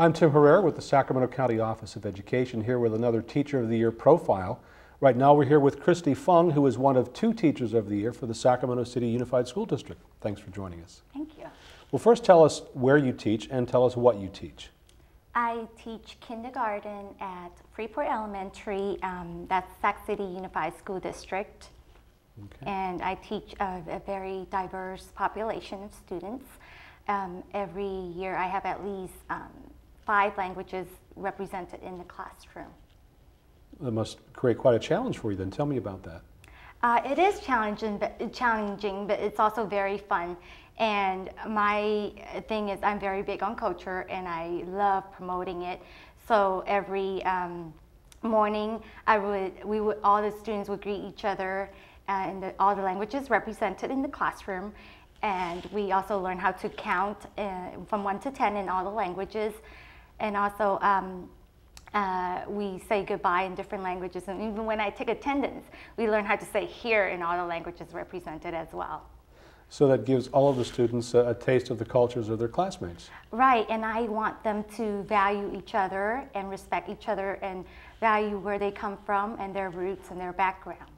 I'm Tim Herrera with the Sacramento County Office of Education here with another Teacher of the Year profile. Right now we're here with Christy Fung, who is one of two Teachers of the Year for the Sacramento City Unified School District. Thanks for joining us. Thank you. Well, first tell us where you teach and tell us what you teach. I teach kindergarten at Freeport Elementary, um, that's Sac City Unified School District. Okay. And I teach a, a very diverse population of students. Um, every year I have at least um, five languages represented in the classroom. That must create quite a challenge for you then. Tell me about that. Uh, it is challenging but, challenging, but it's also very fun. And my thing is, I'm very big on culture, and I love promoting it. So every um, morning, I would, we would, all the students would greet each other, and the, all the languages represented in the classroom. And we also learn how to count uh, from one to ten in all the languages and also um, uh, we say goodbye in different languages. And even when I take attendance, we learn how to say here in all the languages represented as well. So that gives all of the students a, a taste of the cultures of their classmates. Right, and I want them to value each other and respect each other and value where they come from and their roots and their background.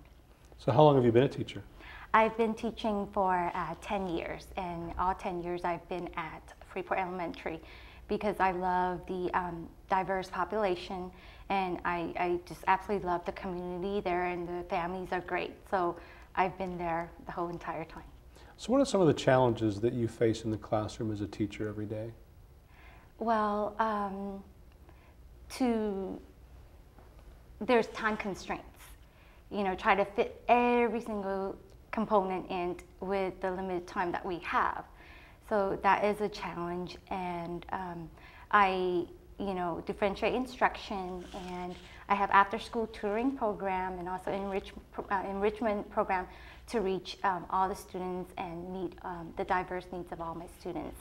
So how long have you been a teacher? I've been teaching for uh, 10 years, and all 10 years I've been at Freeport Elementary because I love the um, diverse population and I, I just absolutely love the community there and the families are great. So I've been there the whole entire time. So what are some of the challenges that you face in the classroom as a teacher every day? Well, um, to there's time constraints. You know, try to fit every single component in with the limited time that we have. So that is a challenge, and um, I, you know, differentiate instruction, and I have after-school tutoring program and also enrich, uh, enrichment program to reach um, all the students and meet um, the diverse needs of all my students.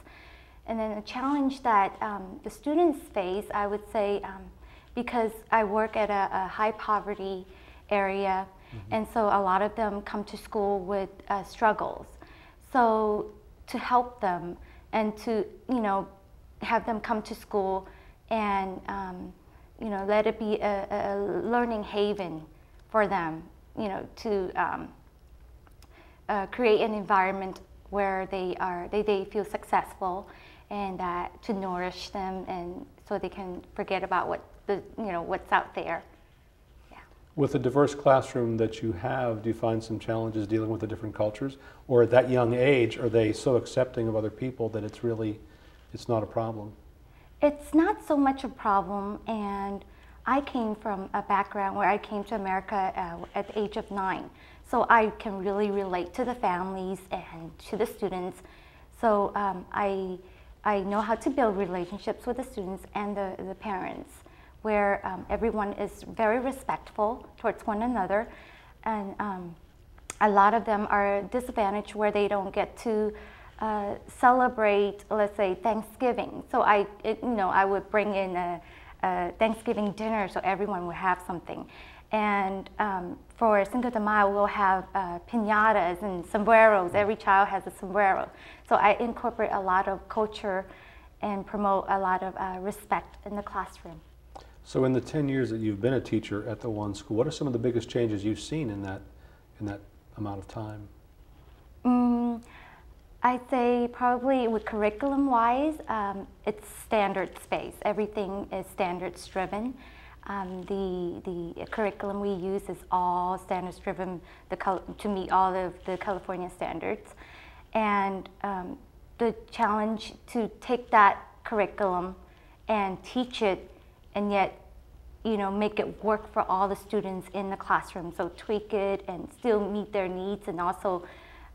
And then a challenge that um, the students face, I would say, um, because I work at a, a high poverty area, mm -hmm. and so a lot of them come to school with uh, struggles. So to help them and to, you know, have them come to school and, um, you know, let it be a, a, learning haven for them, you know, to um, uh, create an environment where they are, they, they feel successful and to nourish them and so they can forget about what the, you know, what's out there. With the diverse classroom that you have, do you find some challenges dealing with the different cultures? Or at that young age, are they so accepting of other people that it's really, it's not a problem? It's not so much a problem, and I came from a background where I came to America uh, at the age of nine. So I can really relate to the families and to the students. So um, I, I know how to build relationships with the students and the, the parents where um, everyone is very respectful towards one another. And um, a lot of them are disadvantaged where they don't get to uh, celebrate, let's say, Thanksgiving. So I, it, you know, I would bring in a, a, Thanksgiving dinner so everyone would have something. And um, for Cinco de Mayo, we'll have uh, piñatas and sombreros. Every child has a sombrero. So I incorporate a lot of culture and promote a lot of uh, respect in the classroom. So in the 10 years that you've been a teacher at the one school, what are some of the biggest changes you've seen in that, in that amount of time? Mm, I'd say probably with curriculum-wise, um, it's standards-based. Everything is standards-driven. Um, the, the curriculum we use is all standards-driven to meet all of the California standards. And um, the challenge to take that curriculum and teach it and yet you know, make it work for all the students in the classroom. So tweak it and still meet their needs and also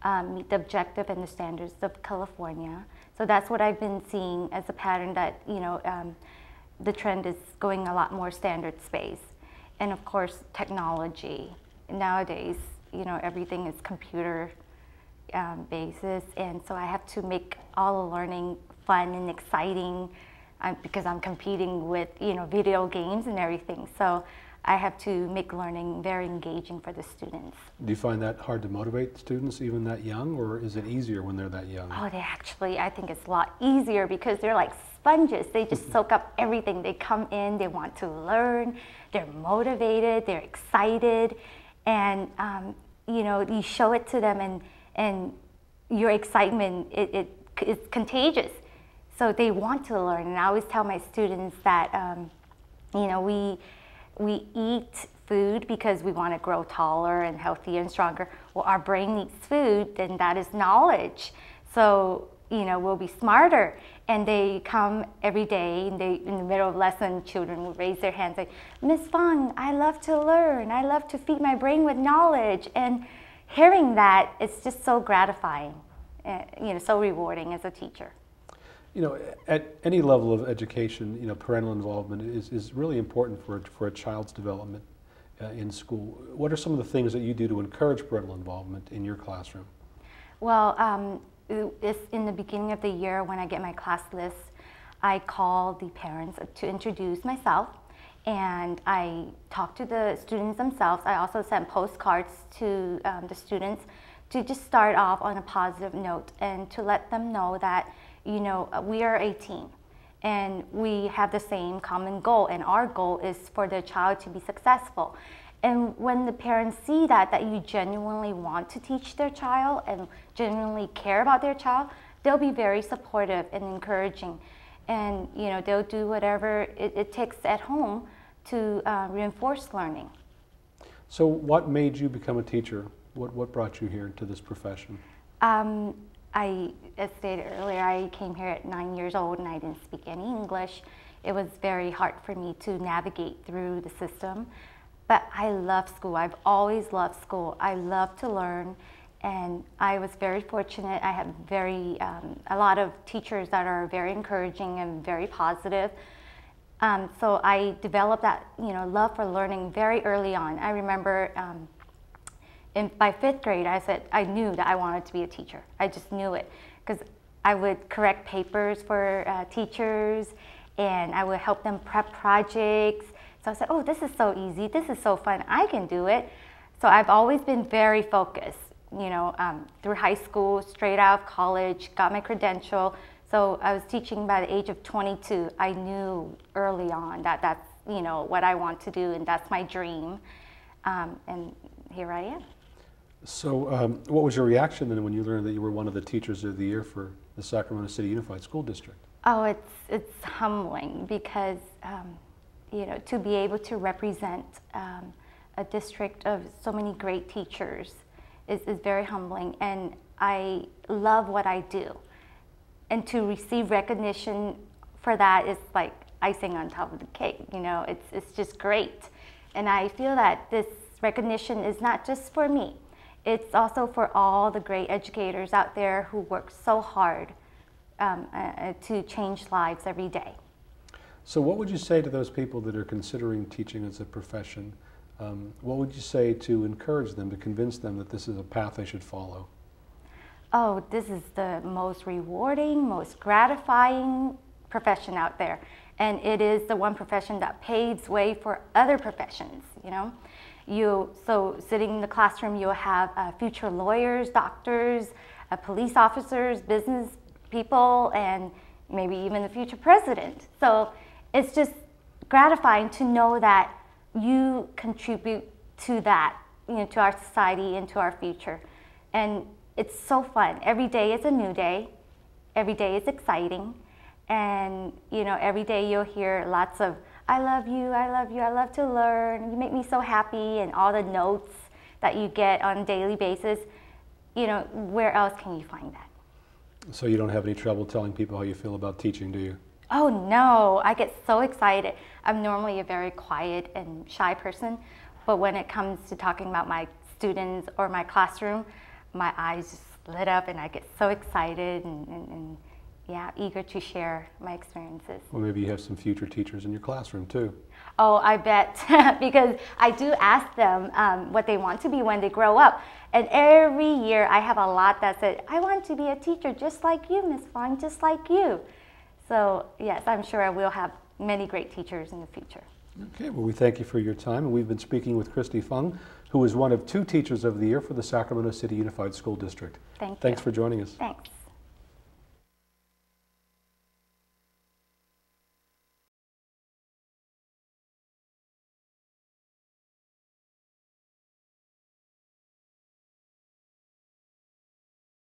um, meet the objective and the standards of California. So that's what I've been seeing as a pattern that, you know, um, the trend is going a lot more standard space. And of course, technology. Nowadays, you know, everything is computer um, basis. And so I have to make all the learning fun and exciting I'm, because I'm competing with you know video games and everything. So I have to make learning very engaging for the students. Do you find that hard to motivate students even that young, or is it easier when they're that young? Oh, they actually, I think it's a lot easier because they're like sponges. They just soak up everything. They come in, they want to learn, they're motivated, they're excited, and um, you know, you show it to them, and and your excitement it, it is contagious. So they want to learn, and I always tell my students that um, you know we we eat food because we want to grow taller and healthier and stronger. Well, our brain needs food, then that is knowledge. So, you know, we'll be smarter. And they come every day, and they, in the middle of lesson, children will raise their hands like, Miss Fung, I love to learn. I love to feed my brain with knowledge. And hearing that, it's just so gratifying, uh, you know, so rewarding as a teacher. You know, at any level of education, you know, parental involvement is, is really important for, for a child's development uh, in school. What are some of the things that you do to encourage parental involvement in your classroom? Well, um, it's in the beginning of the year when I get my class list, I call the parents to introduce myself and I talk to the students themselves. I also send postcards to um, the students to just start off on a positive note and to let them know that you know, uh, we are a team and we have the same common goal and our goal is for the child to be successful. And when the parents see that, that you genuinely want to teach their child and genuinely care about their child, they'll be very supportive and encouraging. And, you know, they'll do whatever it, it takes at home to uh, reinforce learning. So what made you become a teacher? What, what brought you here to this profession? Um, I, as stated earlier, I came here at nine years old and I didn't speak any English. It was very hard for me to navigate through the system. But I love school. I've always loved school. I love to learn. And I was very fortunate. I have very, um, a lot of teachers that are very encouraging and very positive. Um, so I developed that, you know, love for learning very early on. I remember um, in, by fifth grade, I said I knew that I wanted to be a teacher. I just knew it because I would correct papers for uh, teachers and I would help them prep projects. So I said, oh, this is so easy. This is so fun. I can do it. So I've always been very focused, you know, um, through high school, straight out of college, got my credential. So I was teaching by the age of 22. I knew early on that that's, you know, what I want to do and that's my dream. Um, and here I am. So, um, what was your reaction then when you learned that you were one of the teachers of the year for the Sacramento City Unified School District? Oh, it's it's humbling because um, you know to be able to represent um, a district of so many great teachers is, is very humbling, and I love what I do, and to receive recognition for that is like icing on top of the cake. You know, it's it's just great, and I feel that this recognition is not just for me it's also for all the great educators out there who work so hard um, uh, uh, to change lives every day. So, what would you say to those people that are considering teaching as a profession? Um, what would you say to encourage them, to convince them that this is a path they should follow? Oh, this is the most rewarding, most gratifying profession out there. And it is the one profession that paves way for other professions, you know? You, so sitting in the classroom, you'll have uh, future lawyers, doctors, uh, police officers, business people, and maybe even the future president. So it's just gratifying to know that you contribute to that, you know, to our society and to our future. And it's so fun. Every day is a new day. Every day is exciting. And, you know, every day you'll hear lots of I love you, I love you, I love to learn, you make me so happy, and all the notes that you get on a daily basis, you know, where else can you find that? So you don't have any trouble telling people how you feel about teaching, do you? Oh no, I get so excited. I'm normally a very quiet and shy person, but when it comes to talking about my students or my classroom, my eyes just lit up and I get so excited and, and, and yeah, eager to share my experiences. Well, maybe you have some future teachers in your classroom too. Oh, I bet, because I do ask them um, what they want to be when they grow up. And every year I have a lot that said, I want to be a teacher just like you, Miss Fong, just like you. So, yes, I'm sure I will have many great teachers in the future. Okay, well, we thank you for your time, and we've been speaking with Christy Fung, who is one of two Teachers of the Year for the Sacramento City Unified School District. Thank you. Thanks for joining us. Thanks.